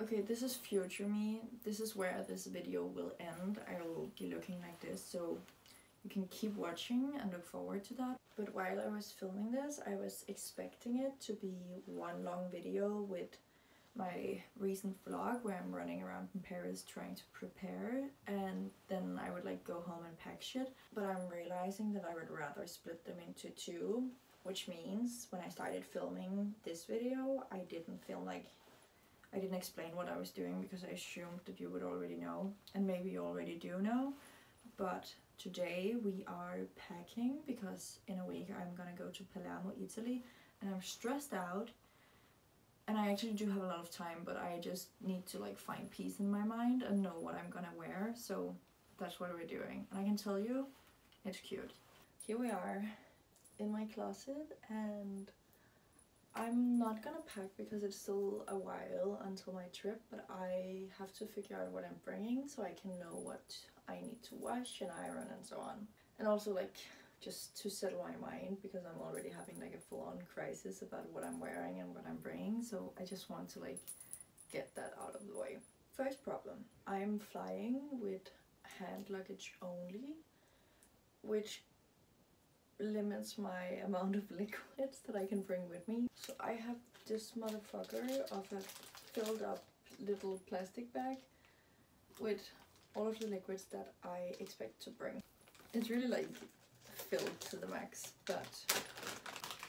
Okay, this is future me. This is where this video will end. I will be looking like this, so you can keep watching and look forward to that. But while I was filming this, I was expecting it to be one long video with my recent vlog where I'm running around in Paris trying to prepare and then I would like go home and pack shit. But I'm realizing that I would rather split them into two, which means when I started filming this video, I didn't film like I didn't explain what I was doing because I assumed that you would already know and maybe you already do know. But today we are packing because in a week I'm gonna go to Palermo, Italy and I'm stressed out and I actually do have a lot of time but I just need to like find peace in my mind and know what I'm gonna wear so that's what we're doing and I can tell you it's cute. Here we are in my closet and I'm not gonna pack because it's still a while until my trip but I have to figure out what I'm bringing so I can know what I need to wash and iron and so on and also like just to settle my mind because I'm already having like a full-on crisis about what I'm wearing and what I'm bringing so I just want to like get that out of the way. First problem, I'm flying with hand luggage only which limits my amount of liquids that I can bring with me. So I have this motherfucker of a filled up little plastic bag with all of the liquids that I expect to bring. It's really like filled to the max, but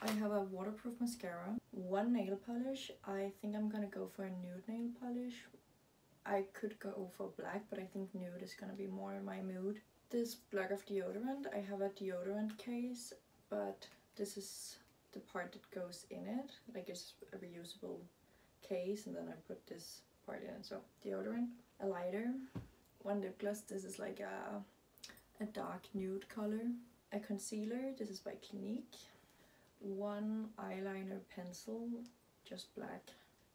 I have a waterproof mascara, one nail polish. I think I'm gonna go for a nude nail polish. I could go for black, but I think nude is gonna be more in my mood. This block of deodorant, I have a deodorant case, but this is the part that goes in it. Like it's a reusable case and then I put this part in. So deodorant, a lighter, one lip gloss. This is like a, a dark nude color a concealer, this is by Clinique, one eyeliner pencil, just black,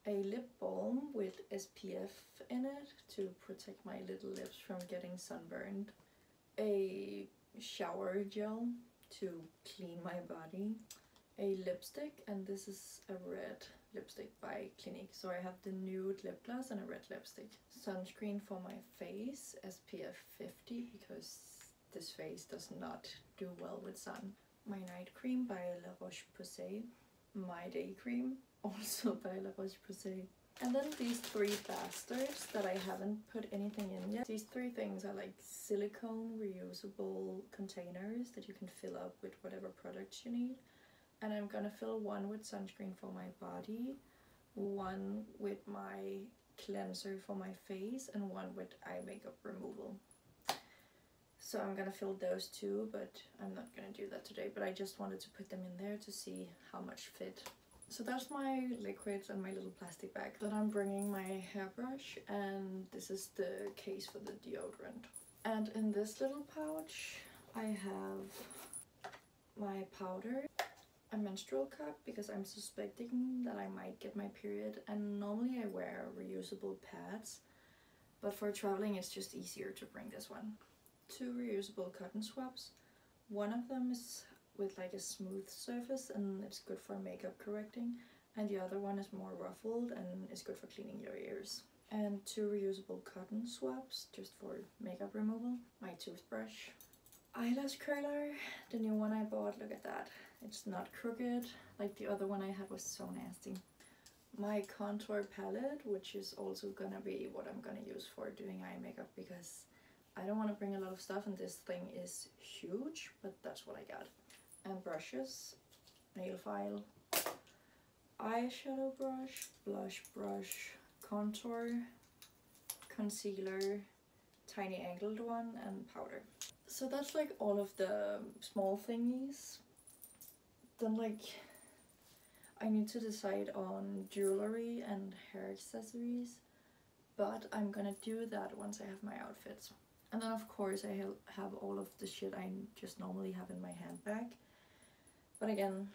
a lip balm with SPF in it to protect my little lips from getting sunburned, a shower gel to clean my body, a lipstick and this is a red lipstick by Clinique. So I have the nude lip gloss and a red lipstick. Sunscreen for my face, SPF 50 because this face does not do well with sun. My night cream by La Roche-Posay. My day cream also by La Roche-Posay. And then these three bastards that I haven't put anything in yet. These three things are like silicone reusable containers that you can fill up with whatever products you need. And I'm gonna fill one with sunscreen for my body, one with my cleanser for my face, and one with eye makeup removal. So I'm gonna fill those two, but I'm not gonna do that today. But I just wanted to put them in there to see how much fit. So that's my liquids and my little plastic bag. Then I'm bringing my hairbrush and this is the case for the deodorant. And in this little pouch I have my powder, a menstrual cup because I'm suspecting that I might get my period and normally I wear reusable pads but for traveling it's just easier to bring this one two reusable cotton swabs. One of them is with like a smooth surface and it's good for makeup correcting and the other one is more ruffled and is good for cleaning your ears. And two reusable cotton swabs just for makeup removal. My toothbrush. Eyelash curler, the new one I bought, look at that. It's not crooked like the other one I had was so nasty. My contour palette, which is also gonna be what I'm gonna use for doing eye makeup because I don't want to bring a lot of stuff and this thing is huge, but that's what I got. And brushes, nail file, eyeshadow brush, blush brush, contour, concealer, tiny angled one, and powder. So that's like all of the small thingies. Then like I need to decide on jewelry and hair accessories, but I'm gonna do that once I have my outfits. And then of course I have all of the shit I just normally have in my handbag. But again,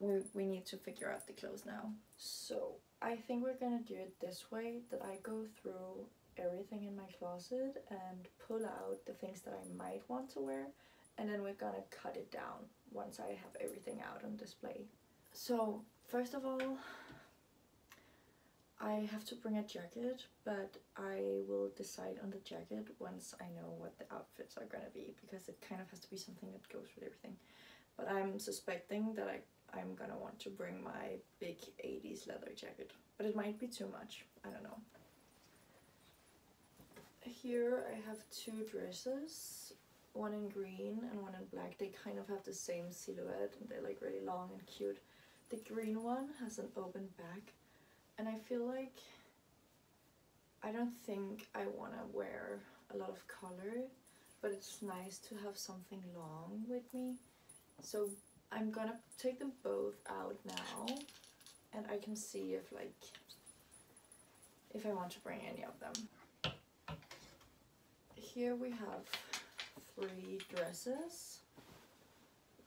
we, we need to figure out the clothes now. So I think we're gonna do it this way, that I go through everything in my closet and pull out the things that I might want to wear and then we're gonna cut it down once I have everything out on display. So first of all, I have to bring a jacket, but I will decide on the jacket once I know what the outfits are gonna be because it kind of has to be something that goes with everything. But I'm suspecting that I, I'm gonna want to bring my big 80s leather jacket, but it might be too much, I don't know. Here I have two dresses, one in green and one in black. They kind of have the same silhouette and they're like really long and cute. The green one has an open back and I feel like I don't think I want to wear a lot of color but it's nice to have something long with me so I'm gonna take them both out now and I can see if like if I want to bring any of them here we have three dresses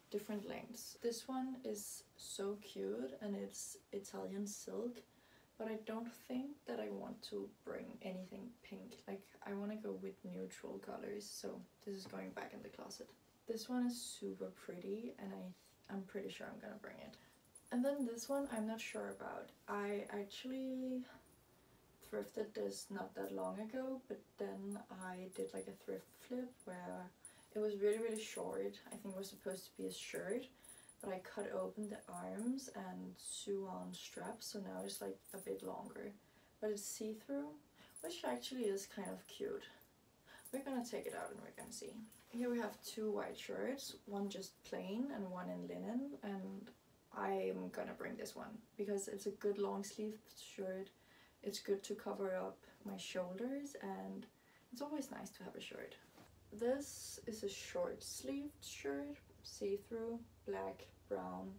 different lengths this one is so cute and it's Italian silk but I don't think that I want to bring anything pink. Like I want to go with neutral colors, so this is going back in the closet. This one is super pretty and I, I'm pretty sure I'm gonna bring it. And then this one I'm not sure about. I actually thrifted this not that long ago, but then I did like a thrift flip where it was really really short. I think it was supposed to be a shirt but I cut open the arms and sew on straps so now it's like a bit longer but it's see-through which actually is kind of cute we're gonna take it out and we're gonna see here we have two white shirts one just plain and one in linen and I'm gonna bring this one because it's a good long sleeve shirt. It's good to cover up my shoulders and it's always nice to have a shirt. This is a short sleeved shirt see-through black brown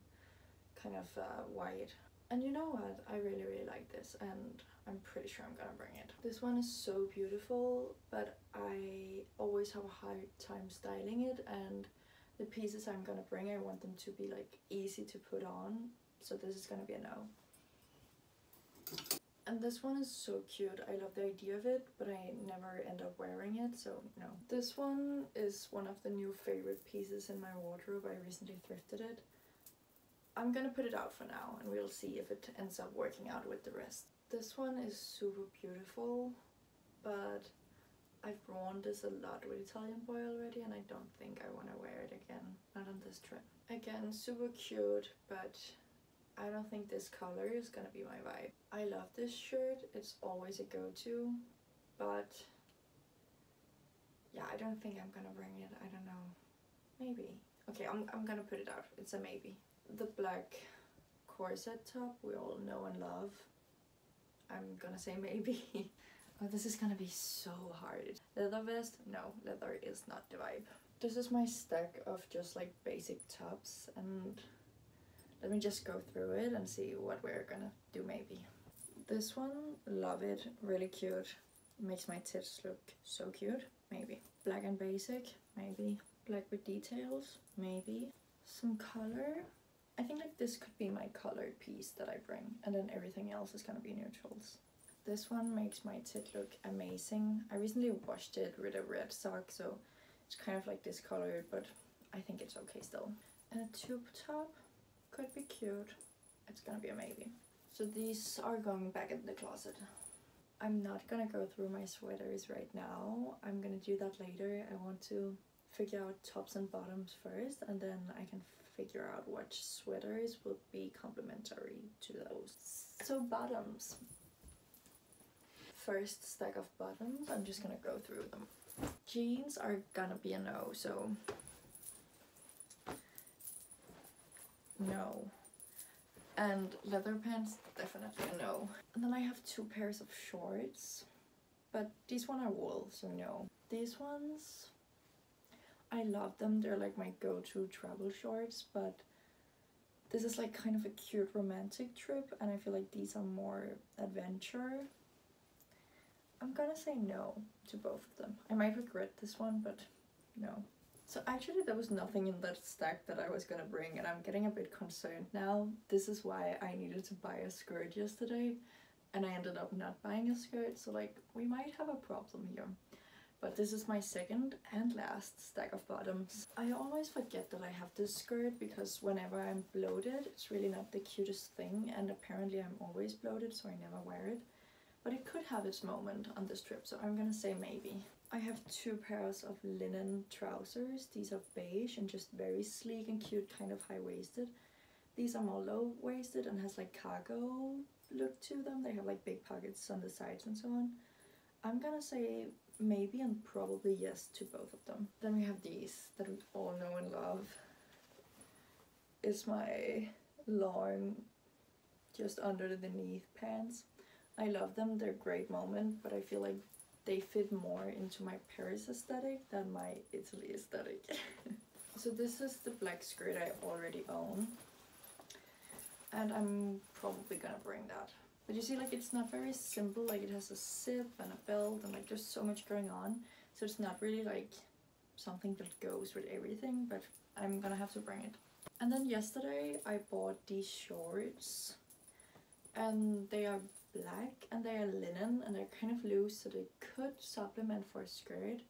kind of uh, white. And you know what? I really really like this and i'm pretty sure i'm gonna bring it this one is so beautiful but i always have a hard time styling it and the pieces i'm gonna bring i want them to be like easy to put on so this is gonna be a no and this one is so cute. I love the idea of it, but I never end up wearing it, so no. This one is one of the new favorite pieces in my wardrobe. I recently thrifted it. I'm gonna put it out for now and we'll see if it ends up working out with the rest. This one is super beautiful, but I've worn this a lot with Italian boy already and I don't think I want to wear it again, not on this trip. Again, super cute, but I don't think this color is gonna be my vibe. I love this shirt, it's always a go-to, but yeah, I don't think I'm gonna bring it, I don't know, maybe. Okay, I'm, I'm gonna put it out, it's a maybe. The black corset top we all know and love. I'm gonna say maybe. oh, this is gonna be so hard. Leather vest? No, leather is not the vibe. This is my stack of just like basic tops and let me just go through it and see what we're gonna do maybe. This one, love it, really cute. Makes my tits look so cute, maybe. Black and basic, maybe. Black with details, maybe. Some color. I think like this could be my colored piece that I bring and then everything else is gonna be neutrals. This one makes my tit look amazing. I recently washed it with a red sock so it's kind of like discolored but I think it's okay still. And a tube top could be cute. It's gonna be a maybe. So these are going back in the closet. I'm not gonna go through my sweaters right now. I'm gonna do that later. I want to figure out tops and bottoms first and then I can figure out which sweaters will be complementary to those. So bottoms. First stack of bottoms, I'm just gonna go through them. Jeans are gonna be a no, so no. And leather pants, definitely a no. And then I have two pairs of shorts, but these one are wool, so no. These ones, I love them. They're like my go-to travel shorts, but this is like kind of a cute romantic trip, and I feel like these are more adventure. I'm gonna say no to both of them. I might regret this one, but no. So actually there was nothing in that stack that I was gonna bring and I'm getting a bit concerned now. This is why I needed to buy a skirt yesterday and I ended up not buying a skirt so like we might have a problem here. But this is my second and last stack of bottoms. I always forget that I have this skirt because whenever I'm bloated it's really not the cutest thing and apparently I'm always bloated so I never wear it. but it could have its moment on this trip, so I'm gonna say maybe. I have two pairs of linen trousers. These are beige and just very sleek and cute, kind of high-waisted. These are more low-waisted and has like cargo look to them. They have like big pockets on the sides and so on. I'm gonna say maybe and probably yes to both of them. Then we have these that we all know and love. It's my long, just under the knee pants. I love them, they're great moment, but I feel like they fit more into my Paris aesthetic than my Italy aesthetic. so this is the black skirt I already own. And I'm probably gonna bring that. But you see, like, it's not very simple. Like, it has a zip and a belt, and like, there's so much going on. So it's not really like something that goes with everything, but I'm gonna have to bring it. And then yesterday, I bought these shorts, and they are black and they are linen and they're kind of loose, so they could supplement for a skirt.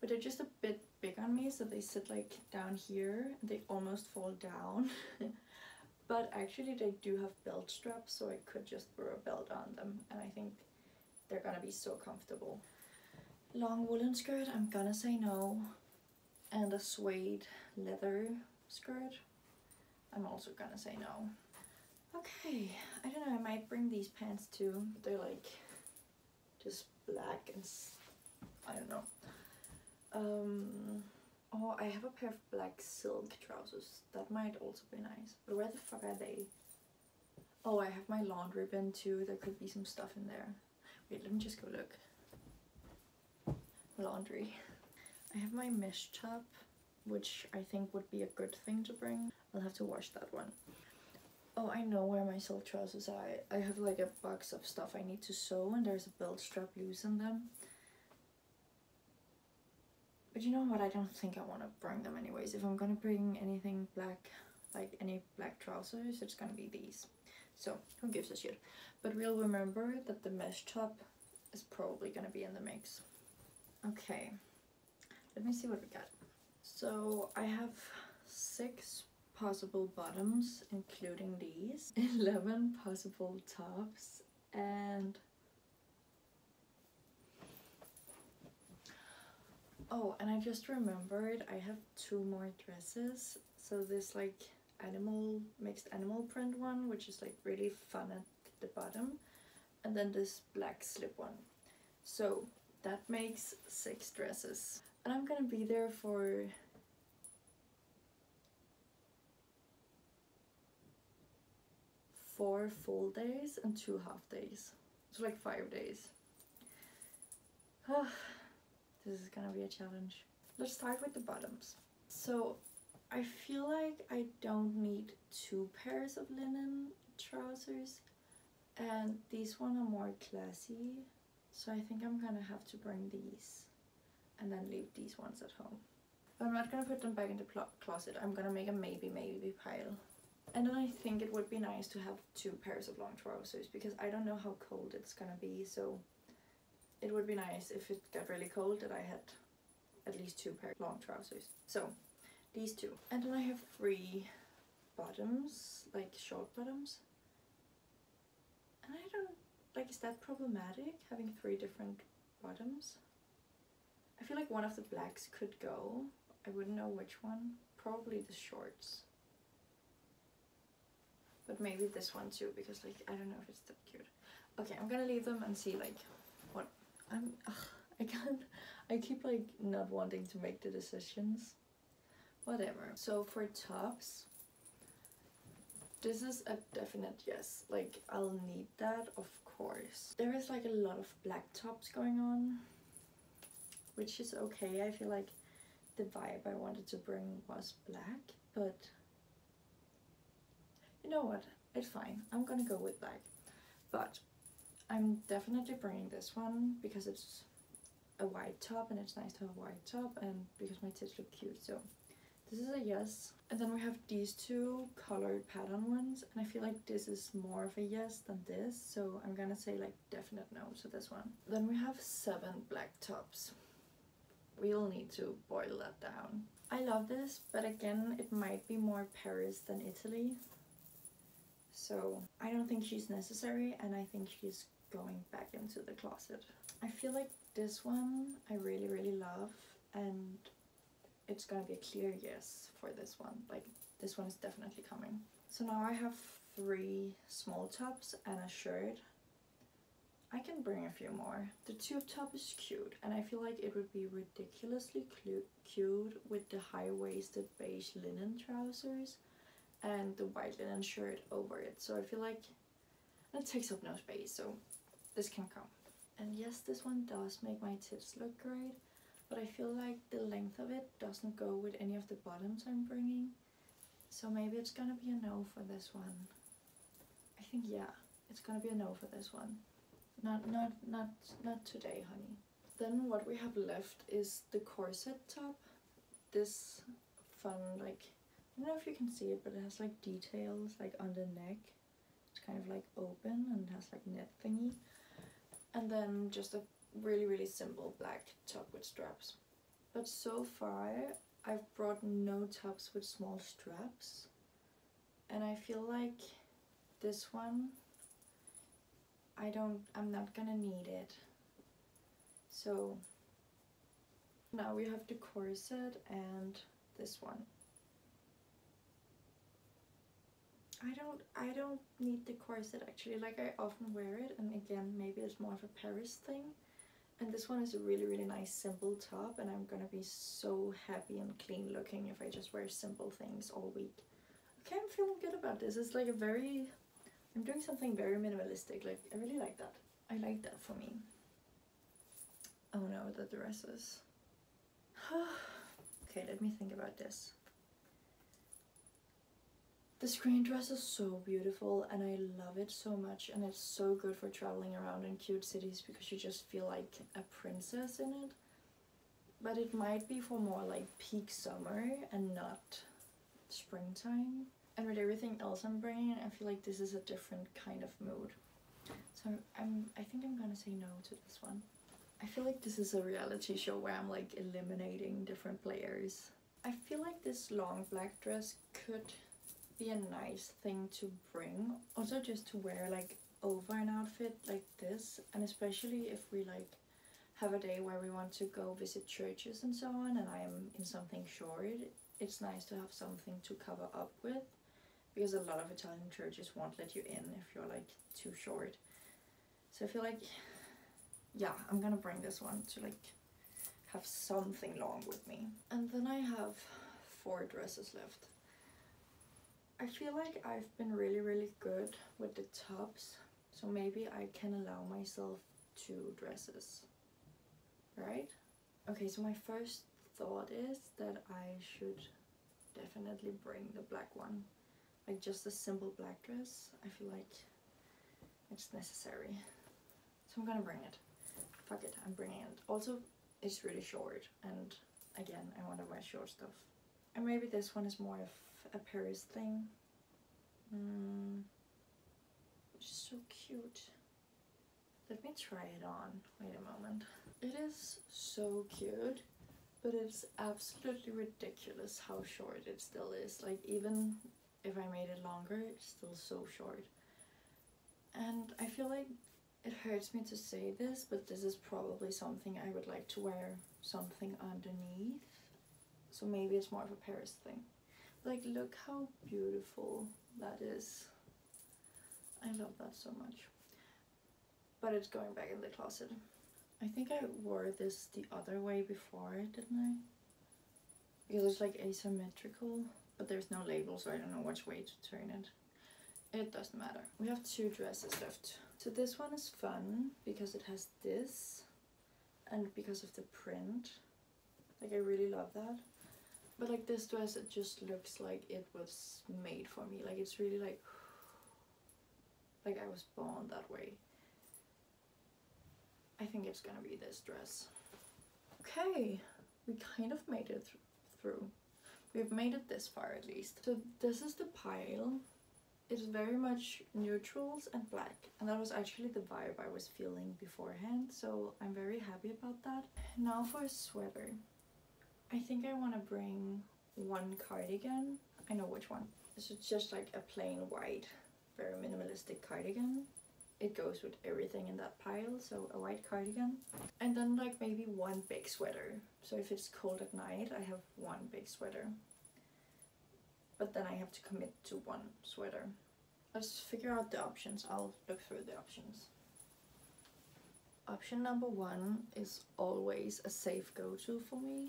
But they're just a bit big on me, so they sit like down here and they almost fall down. but actually they do have belt straps so I could just wear a belt on them and I think they're gonna be so comfortable. Long woolen skirt, I'm gonna say no. And a suede leather skirt, I'm also gonna say no. Okay, I don't know, I might bring these pants too. They're like just black and I don't know. Um, Oh, I have a pair of black silk trousers. That might also be nice. But where the fuck are they? Oh, I have my laundry bin too. There could be some stuff in there. Wait, let me just go look. Laundry. I have my mesh top, which I think would be a good thing to bring. I'll have to wash that one. Oh, I know where my silk trousers are. I have like a box of stuff I need to sew and there's a belt strap loose in them. But you know what, I don't think I want to bring them anyways. If I'm gonna bring anything black, like any black trousers, it's gonna be these. So, who gives a shit? But we'll remember that the mesh top is probably gonna be in the mix. Okay, let me see what we got. So, I have six possible bottoms, including these, 11 possible tops, and Oh, and I just remembered I have two more dresses. So this like animal, mixed animal print one, which is like really fun at the bottom. And then this black slip one. So that makes six dresses. And I'm gonna be there for four full days and two half days. So like five days. This is gonna be a challenge. Let's start with the bottoms. So I feel like I don't need two pairs of linen trousers and these one are more classy so I think I'm gonna have to bring these and then leave these ones at home. But I'm not gonna put them back in the closet. I'm gonna make a maybe maybe pile. And then I think it would be nice to have two pairs of long trousers because I don't know how cold it's gonna be so it would be nice if it got really cold that I had at least two pair of long trousers. So these two. And then I have three bottoms, like short bottoms. And I don't, like is that problematic having three different bottoms? I feel like one of the blacks could go. I wouldn't know which one. Probably the shorts. But maybe this one too because like I don't know if it's that cute. Okay, I'm gonna leave them and see like I'm ugh, I can't I keep like not wanting to make the decisions. Whatever. So for tops, this is a definite yes. Like I'll need that of course. There is like a lot of black tops going on, which is okay. I feel like the vibe I wanted to bring was black, but you know what? It's fine. I'm gonna go with black. But I'm definitely bringing this one because it's a white top and it's nice to have a white top and because my tits look cute so this is a yes. And then we have these two colored pattern ones and I feel like this is more of a yes than this so I'm gonna say like definite no to this one. Then we have seven black tops. We'll need to boil that down. I love this but again it might be more Paris than Italy. So I don't think she's necessary and I think she's going back into the closet. I feel like this one I really really love and it's gonna be a clear yes for this one. Like this one is definitely coming. So now I have three small tops and a shirt. I can bring a few more. The tube top is cute and I feel like it would be ridiculously cute with the high-waisted beige linen trousers and the white linen shirt over it. So I feel like it takes up no space, so this can come. And yes, this one does make my tits look great, but I feel like the length of it doesn't go with any of the bottoms I'm bringing. So maybe it's gonna be a no for this one. I think yeah, it's gonna be a no for this one. Not not not not today, honey. Then what we have left is the corset top. This fun like I don't know if you can see it, but it has like details like on the neck. It's kind of like open and has like net thingy. And then just a really really simple black top with straps. But so far I've brought no tops with small straps. And I feel like this one I don't I'm not gonna need it. So now we have the corset and this one. I don't I don't need the corset actually like I often wear it and again maybe it's more of a Paris thing and this one is a really really nice simple top and I'm gonna be so happy and clean looking if I just wear simple things all week. Okay I'm feeling good about this it's like a very I'm doing something very minimalistic like I really like that. I like that for me. Oh no the dresses. okay let me think about this. The screen dress is so beautiful and I love it so much and it's so good for traveling around in cute cities because you just feel like a princess in it. But it might be for more like peak summer and not springtime. And with everything else I'm bringing, I feel like this is a different kind of mood. So I'm, I think I'm gonna say no to this one. I feel like this is a reality show where I'm like eliminating different players. I feel like this long black dress could be a nice thing to bring. Also just to wear like over an outfit like this and especially if we like have a day where we want to go visit churches and so on and I'm in something short it's nice to have something to cover up with because a lot of Italian churches won't let you in if you're like too short. So I feel like yeah I'm gonna bring this one to like have something long with me. And then I have four dresses left I feel like I've been really really good with the tops so maybe I can allow myself two dresses right? Okay so my first thought is that I should definitely bring the black one. Like just a simple black dress I feel like it's necessary. So I'm gonna bring it. Fuck it I'm bringing it. Also it's really short and again I want to wear short stuff. And maybe this one is more of a Paris thing. Mm, so cute. Let me try it on. Wait a moment. It is so cute, but it's absolutely ridiculous how short it still is. Like even if I made it longer, it's still so short. And I feel like it hurts me to say this, but this is probably something I would like to wear something underneath. So maybe it's more of a Paris thing. Like, look how beautiful that is. I love that so much. But it's going back in the closet. I think I wore this the other way before, didn't I? Because it's like asymmetrical, but there's no label, so I don't know which way to turn it. It doesn't matter. We have two dresses left. So this one is fun because it has this and because of the print. Like I really love that. But like this dress, it just looks like it was made for me. Like it's really like, like I was born that way. I think it's gonna be this dress. Okay, we kind of made it th through. We've made it this far at least. So this is the pile. It's very much neutrals and black. And that was actually the vibe I was feeling beforehand. So I'm very happy about that. Now for a sweater. I think I want to bring one cardigan. I know which one. This is just like a plain white, very minimalistic cardigan. it goes with everything in that pile. So a white cardigan. And then like maybe one big sweater. So if it's cold at night, I have one big sweater. But then I have to commit to one sweater. Let's figure out the options. I'll look through the options. Option number one is always a safe go-to for me.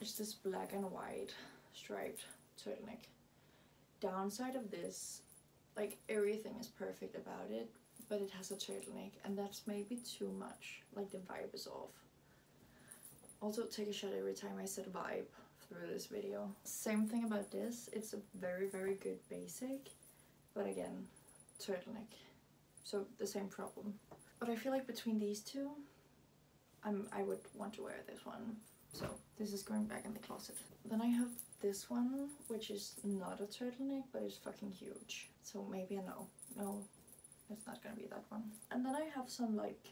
It's this black and white striped turtleneck. Downside of this, like everything is perfect about it, but it has a turtleneck and that's maybe too much. Like the vibe is off. Also take a shot every time I said vibe through this video. Same thing about this, it's a very very good basic, but again, turtleneck. So the same problem. But I feel like between these two, I'm, I would want to wear this one. So this is going back in the closet. Then I have this one, which is not a turtleneck, but it's fucking huge. So maybe a no. No, it's not gonna be that one. And then I have some like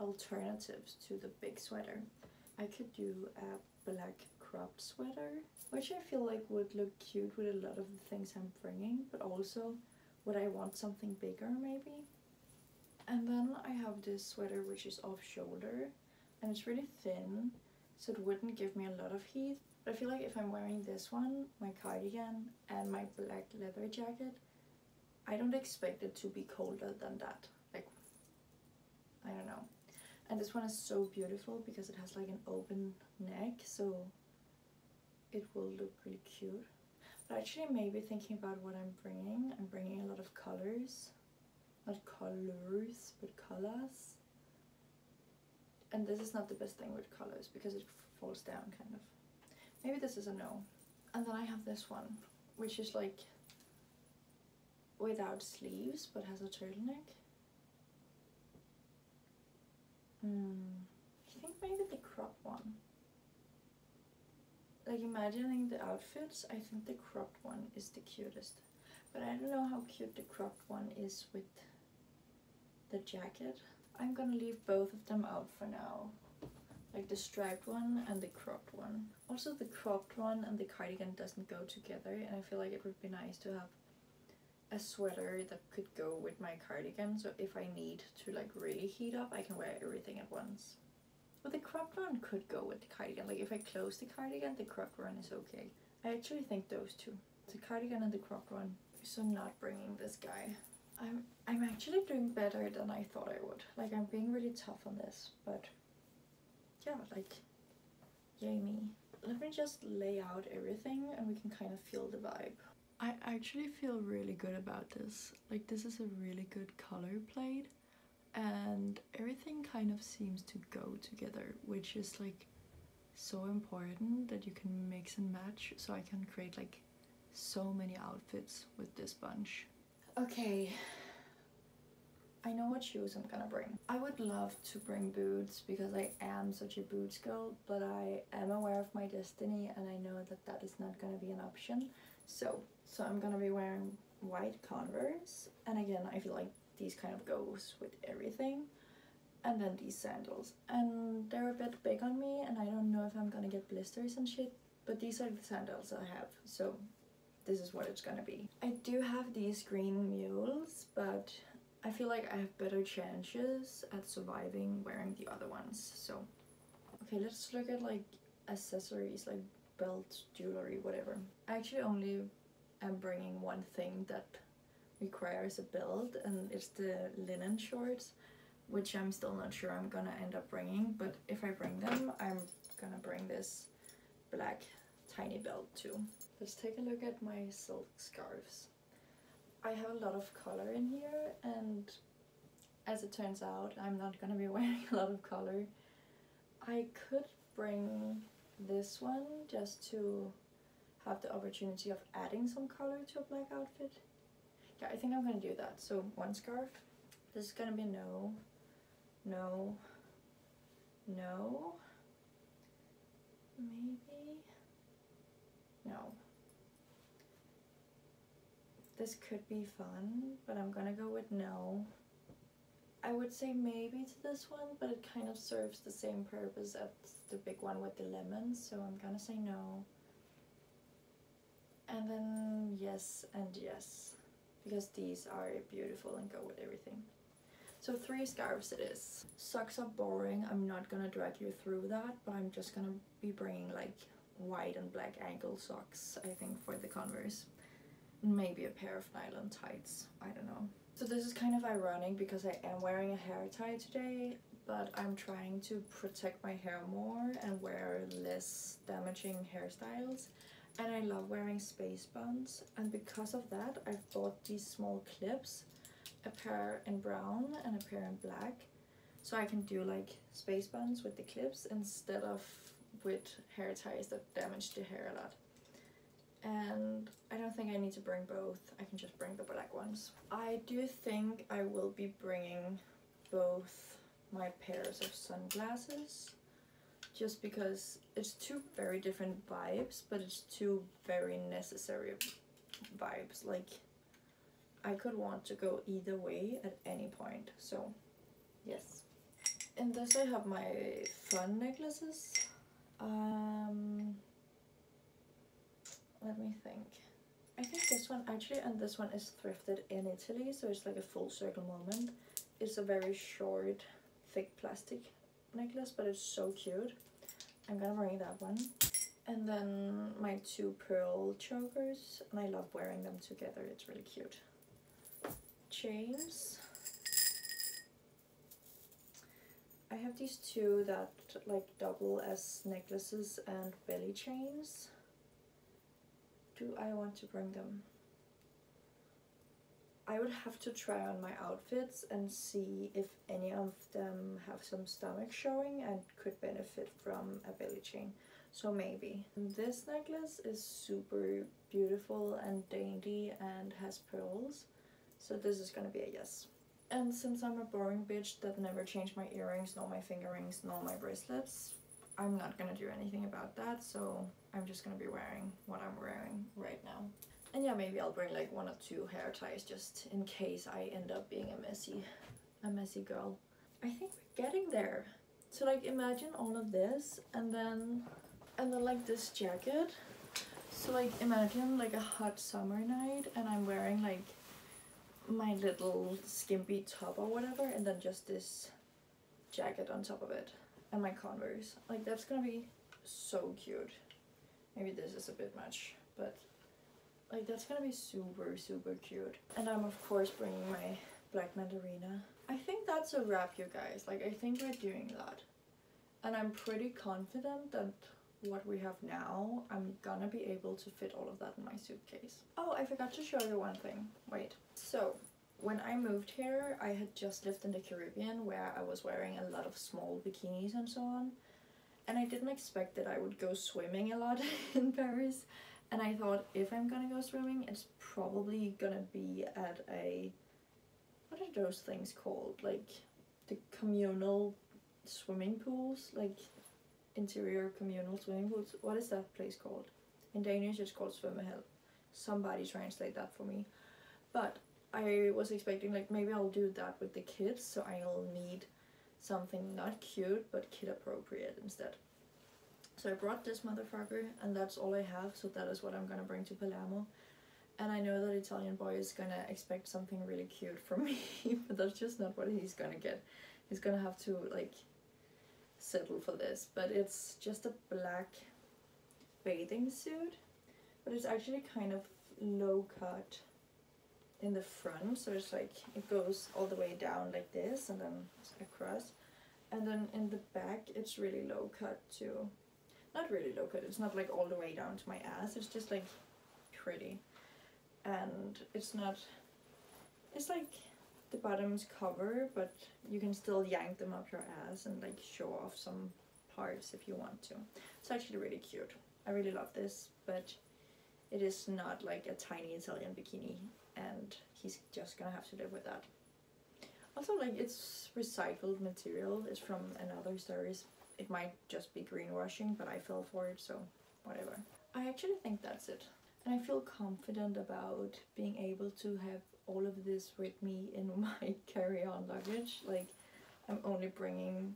alternatives to the big sweater. I could do a black cropped sweater, which I feel like would look cute with a lot of the things I'm bringing, but also would I want something bigger maybe? And then I have this sweater which is off shoulder and it's really thin so it wouldn't give me a lot of heat. But I feel like if I'm wearing this one, my cardigan and my black leather jacket, I don't expect it to be colder than that. Like, I don't know. And this one is so beautiful because it has like an open neck so it will look really cute. But actually maybe thinking about what I'm bringing, I'm bringing a lot of colors not colors but colors and this is not the best thing with colors because it falls down kind of. Maybe this is a no. And then I have this one which is like without sleeves but has a turtleneck. Hmm. I think maybe the crop one. Like imagining the outfits I think the cropped one is the cutest. But I don't know how cute the cropped one is with the jacket. I'm gonna leave both of them out for now. Like the striped one and the cropped one. Also the cropped one and the cardigan doesn't go together and I feel like it would be nice to have a sweater that could go with my cardigan so if I need to like really heat up I can wear everything at once. But the cropped one could go with the cardigan. Like if I close the cardigan, the cropped one is okay. I actually think those two. The cardigan and the cropped one. So I'm not bringing this guy. I'm I'm actually doing better than I thought I would. Like I'm being really tough on this, but yeah, like yay me. Let me just lay out everything and we can kind of feel the vibe. I actually feel really good about this. Like this is a really good color plate and everything kind of seems to go together, which is like so important that you can mix and match so I can create like so many outfits with this bunch. Okay, I know what shoes I'm gonna bring. I would love to bring boots because I am such a boots girl, but I am aware of my destiny and I know that that is not gonna be an option. So, so I'm gonna be wearing white Converse, and again, I feel like these kind of goes with everything. And then these sandals, and they're a bit big on me, and I don't know if I'm gonna get blisters and shit, but these are the sandals I have, so this is what it's gonna be. I do have these green mules, but I feel like I have better chances at surviving wearing the other ones, so. Okay, let's look at like accessories, like belt, jewelry, whatever. I actually only am bringing one thing that requires a belt, and it's the linen shorts, which I'm still not sure I'm gonna end up bringing, but if I bring them, I'm gonna bring this black tiny belt too. Let's take a look at my silk scarves. I have a lot of color in here and as it turns out I'm not gonna be wearing a lot of color. I could bring this one just to have the opportunity of adding some color to a black outfit. Yeah, I think I'm gonna do that. So one scarf. This is gonna be no, no, no, maybe, no. This could be fun, but I'm gonna go with no. I would say maybe to this one, but it kind of serves the same purpose as the big one with the lemons, so I'm gonna say no. And then yes and yes, because these are beautiful and go with everything. So three scarves it is. Socks are boring. I'm not gonna drag you through that, but I'm just gonna be bringing like white and black ankle socks, I think, for the Converse. Maybe a pair of nylon tights. I don't know. So this is kind of ironic because I am wearing a hair tie today, but I'm trying to protect my hair more and wear less damaging hairstyles. And I love wearing space buns, and because of that, I've bought these small clips a pair in brown and a pair in black so I can do like space buns with the clips instead of with hair ties that damage the hair a lot and I don't think I need to bring both I can just bring the black ones I do think I will be bringing both my pairs of sunglasses just because it's two very different vibes but it's two very necessary vibes like I could want to go either way at any point. So, yes. In this I have my fun necklaces. Um, let me think. I think this one actually and this one is thrifted in Italy so it's like a full circle moment. It's a very short thick plastic necklace but it's so cute. I'm gonna bring that one. And then my two pearl chokers and I love wearing them together. It's really cute chains. I have these two that like double as necklaces and belly chains. Do I want to bring them? I would have to try on my outfits and see if any of them have some stomach showing and could benefit from a belly chain. So maybe. This necklace is super beautiful and dainty and has pearls. So this is gonna be a yes. And since I'm a boring bitch that never changed my earrings, nor my finger rings, nor my bracelets, I'm not gonna do anything about that. So I'm just gonna be wearing what I'm wearing right now. And yeah, maybe I'll bring like one or two hair ties just in case I end up being a messy, a messy girl. I think we're getting there. So like imagine all of this and then, and then like this jacket. So like imagine like a hot summer night and I'm wearing like my little skimpy top or whatever and then just this jacket on top of it and my converse. Like that's gonna be so cute. Maybe this is a bit much but like that's gonna be super super cute. And i'm of course bringing my black mandarina. I think that's a wrap you guys. Like i think we're doing that. And i'm pretty confident that what we have now i'm gonna be able to fit all of that in my suitcase oh i forgot to show you one thing wait so when I moved here, I had just lived in the Caribbean where I was wearing a lot of small bikinis and so on. And I didn't expect that I would go swimming a lot in Paris. And I thought if I'm gonna go swimming, it's probably gonna be at a, what are those things called? Like the communal swimming pools, like interior communal swimming pools. What is that place called? In Danish it's called svømmehal. Somebody translate that for me. But I was expecting like maybe I'll do that with the kids so I'll need something not cute but kid appropriate instead. So I brought this motherfucker and that's all I have so that is what I'm gonna bring to Palermo. And I know that Italian boy is gonna expect something really cute from me but that's just not what he's gonna get. He's gonna have to like settle for this but it's just a black bathing suit but it's actually kind of low cut in the front so it's like it goes all the way down like this and then across. And then in the back it's really low cut too. Not really low cut it's not like all the way down to my ass it's just like pretty. And it's not it's like the bottoms cover but you can still yank them up your ass and like show off some parts if you want to it's actually really cute I really love this but it is not like a tiny Italian bikini and he's just gonna have to live with that. Also, like, it's recycled material. It's from & Other Stories. It might just be greenwashing, but I fell for it, so whatever. I actually think that's it. And I feel confident about being able to have all of this with me in my carry-on luggage. Like, I'm only bringing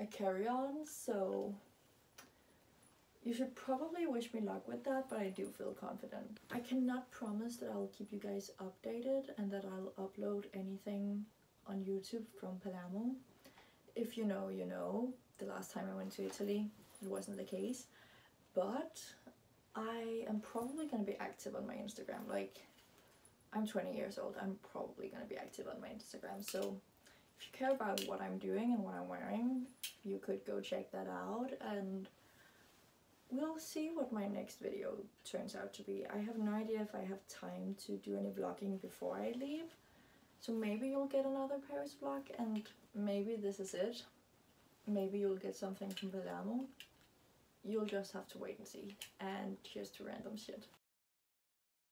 a carry-on, so you should probably wish me luck with that, but I do feel confident. I cannot promise that I'll keep you guys updated and that I'll upload anything on YouTube from Palermo. If you know, you know. The last time I went to Italy, it wasn't the case. But I am probably going to be active on my Instagram. Like, I'm 20 years old. I'm probably going to be active on my Instagram. So, if you care about what I'm doing and what I'm wearing, you could go check that out. And we'll see what my next video turns out to be. I have no idea if I have time to do any vlogging before I leave. So maybe you'll get another Paris vlog and maybe this is it. Maybe you'll get something from Palermo. You'll just have to wait and see. And here's to random shit.